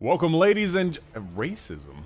Welcome, ladies and racism.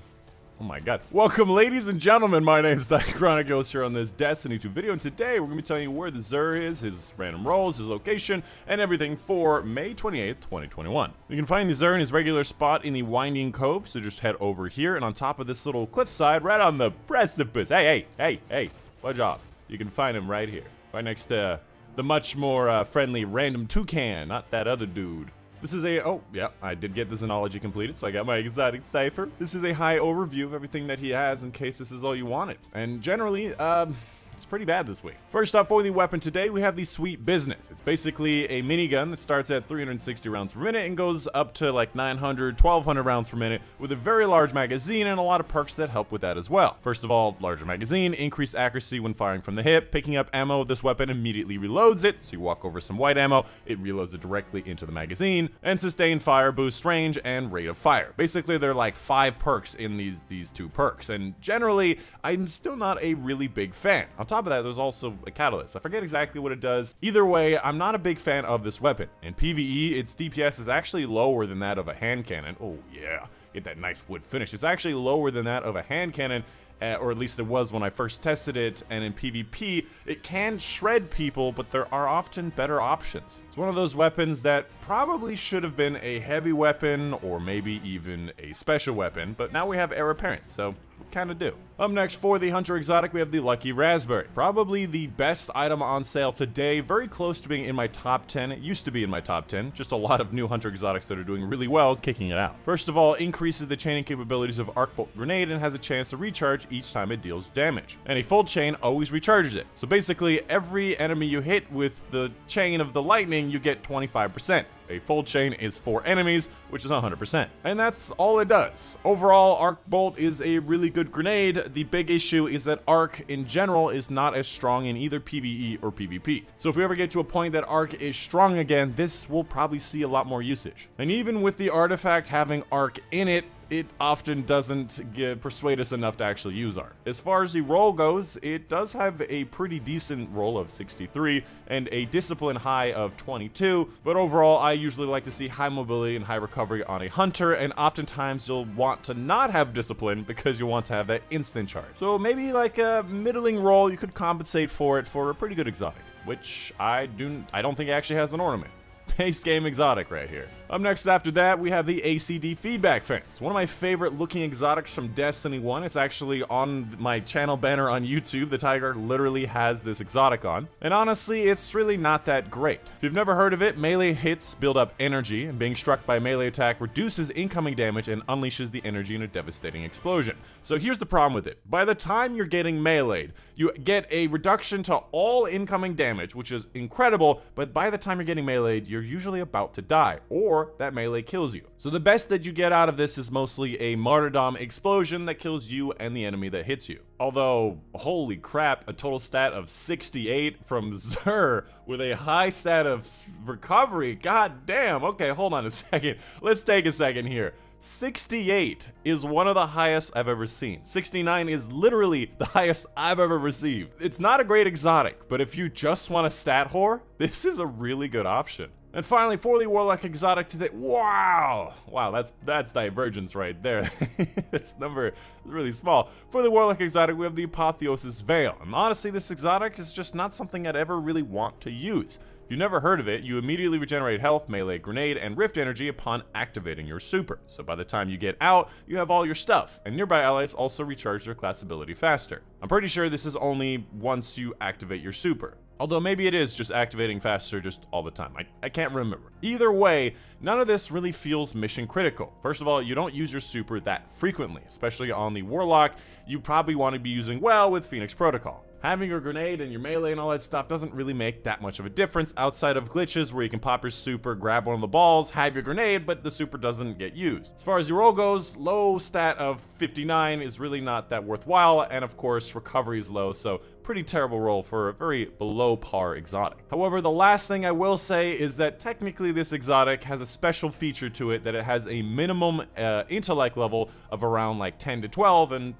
Oh my god. Welcome, ladies and gentlemen. My name is Dychronic Ghost here on this Destiny 2 video, and today we're going to be telling you where the Xur is, his random rolls, his location, and everything for May 28th, 2021. You can find the Xur in his regular spot in the Winding Cove, so just head over here, and on top of this little cliffside, right on the precipice. Hey, hey, hey, hey, watch off. You can find him right here, right next to the much more uh, friendly random toucan, not that other dude. This is a, oh, yeah, I did get the Xenology completed, so I got my exotic cipher. This is a high overview of everything that he has in case this is all you wanted. And generally, um, it's pretty bad this week. First off, for the weapon today, we have the Sweet Business. It's basically a minigun that starts at 360 rounds per minute and goes up to like 900, 1200 rounds per minute with a very large magazine and a lot of perks that help with that as well. First of all, larger magazine, increased accuracy when firing from the hip. Picking up ammo, this weapon immediately reloads it, so you walk over some white ammo, it reloads it directly into the magazine. And sustained fire boosts range and rate of fire. Basically, there are like five perks in these, these two perks, and generally, I'm still not a really big fan. On top of that, there's also a catalyst. I forget exactly what it does. Either way, I'm not a big fan of this weapon. In PvE, its DPS is actually lower than that of a hand cannon. Oh yeah, get that nice wood finish. It's actually lower than that of a hand cannon, uh, or at least it was when I first tested it, and in PvP, it can shred people, but there are often better options. It's one of those weapons that probably should have been a heavy weapon, or maybe even a special weapon, but now we have heir apparent, so kind of do. Up next for the Hunter Exotic, we have the Lucky Raspberry. Probably the best item on sale today, very close to being in my top 10. It used to be in my top 10, just a lot of new Hunter Exotics that are doing really well, kicking it out. First of all, increases the chaining capabilities of Arc Bolt Grenade and has a chance to recharge each time it deals damage. And a full chain always recharges it. So basically, every enemy you hit with the chain of the lightning, you get 25%. A full chain is four enemies, which is 100%. And that's all it does. Overall, Arc Bolt is a really good grenade. The big issue is that Arc in general is not as strong in either PvE or PvP. So if we ever get to a point that Arc is strong again, this will probably see a lot more usage. And even with the artifact having Arc in it, it often doesn't get, persuade us enough to actually use Arc. As far as the roll goes, it does have a pretty decent roll of 63 and a discipline high of 22, but overall I usually like to see high mobility and high recovery on a hunter, and oftentimes you'll want to not have discipline because you want to have that instant charge. So maybe like a middling roll, you could compensate for it for a pretty good exotic, which I do I don't think actually has an ornament. Base game exotic right here. Up next after that, we have the ACD feedback fence. One of my favorite looking exotics from Destiny 1. It's actually on my channel banner on YouTube. The Tiger literally has this exotic on. And honestly, it's really not that great. If you've never heard of it, melee hits build up energy, and being struck by a melee attack reduces incoming damage and unleashes the energy in a devastating explosion. So here's the problem with it. By the time you're getting meleeed, you get a reduction to all incoming damage, which is incredible, but by the time you're getting meleeed, you're usually about to die, or that melee kills you. So the best that you get out of this is mostly a martyrdom explosion that kills you and the enemy that hits you. Although, holy crap, a total stat of 68 from Xur with a high stat of recovery. God damn. Okay, hold on a second. Let's take a second here. 68 is one of the highest I've ever seen. 69 is literally the highest I've ever received. It's not a great exotic, but if you just want a stat whore, this is a really good option. And finally, for the Warlock Exotic today, wow! Wow, that's that's Divergence right there. it's number really small. For the Warlock Exotic, we have the Apotheosis Veil. And honestly, this exotic is just not something I'd ever really want to use. You've never heard of it, you immediately regenerate health, melee, grenade, and rift energy upon activating your super. So by the time you get out, you have all your stuff, and nearby allies also recharge their class ability faster. I'm pretty sure this is only once you activate your super. Although maybe it is just activating faster just all the time. I, I can't remember. Either way, none of this really feels mission critical. First of all, you don't use your super that frequently, especially on the Warlock. You probably want to be using well with Phoenix Protocol. Having your grenade and your melee and all that stuff doesn't really make that much of a difference outside of glitches where you can pop your super, grab one of the balls, have your grenade, but the super doesn't get used. As far as your roll goes, low stat of 59 is really not that worthwhile, and of course, recovery is low, so pretty terrible roll for a very below par exotic. However, the last thing I will say is that technically this exotic has a special feature to it that it has a minimum uh, intellect level of around like 10 to 12, and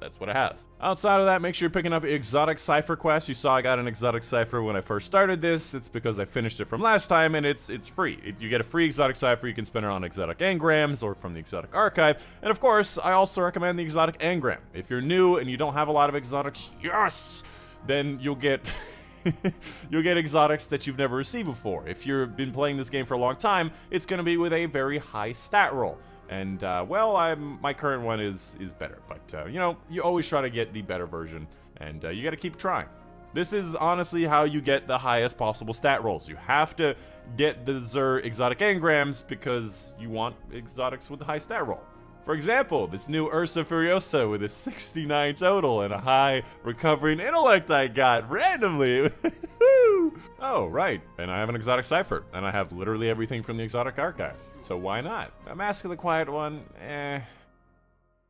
That's what it has. Outside of that, make sure you're picking up Exotic Cipher Quest. You saw I got an Exotic Cipher when I first started this. It's because I finished it from last time, and it's it's free. It, you get a free Exotic Cipher. You can spend it on Exotic Engrams or from the Exotic Archive. And of course, I also recommend the Exotic Engram. If you're new and you don't have a lot of exotics, yes, then you'll get... you'll get exotics that you've never received before. If you've been playing this game for a long time, it's going to be with a very high stat roll. And uh, well, I'm my current one is is better, but uh, you know, you always try to get the better version, and uh, you got to keep trying. This is honestly how you get the highest possible stat rolls. You have to get the Xur exotic engrams because you want exotics with a high stat roll. For example, this new Ursa Furiosa with a 69 total and a high recovering intellect I got randomly. oh, right. And I have an exotic cipher, and I have literally everything from the exotic archive. So why not? A Mask of the Quiet one, eh.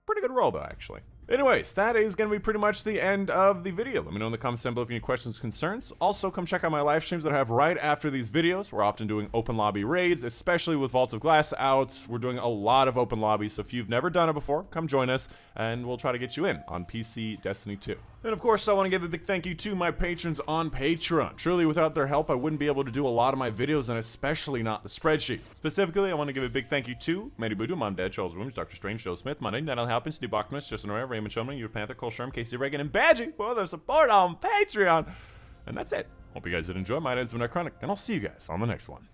Pretty good roll, though, actually. Anyways, that is going to be pretty much the end of the video. Let me know in the comments down below if you have any questions concerns. Also, come check out my live streams that I have right after these videos. We're often doing open lobby raids, especially with Vault of Glass out. We're doing a lot of open lobbies, so if you've never done it before, come join us, and we'll try to get you in on PC Destiny 2. And of course, I want to give a big thank you to my patrons on Patreon. Truly, without their help, I wouldn't be able to do a lot of my videos, and especially not the spreadsheet. Specifically, I want to give a big thank you to Mary Budu, Mom Dad, Charles Williams, Dr. Strange, Joe Smith, Money, Natalie Halpin, Steve Justin Araya, Raymond Shumlin, Your Panther, Cole Sherm, Casey Reagan, and Badgie for their support on Patreon. And that's it. Hope you guys did enjoy. My name's been Chronic, and I'll see you guys on the next one.